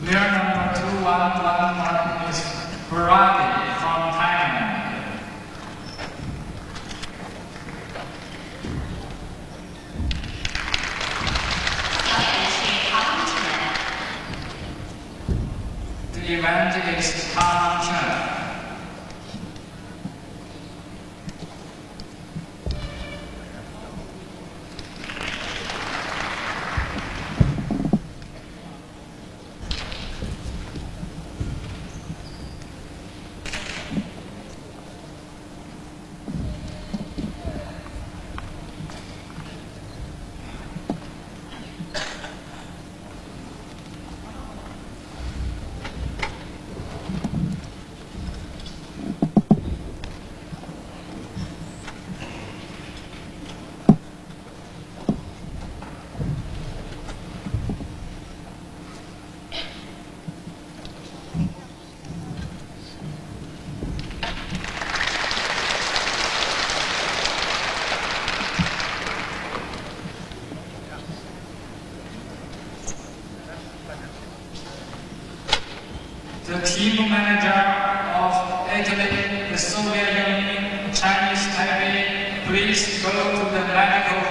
Player number 2111 is Barati from Thailand. The event is Tom Chen. The team manager of Italy, the Soviet Union, Chinese Taipei, please go to the medical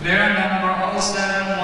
Player number 07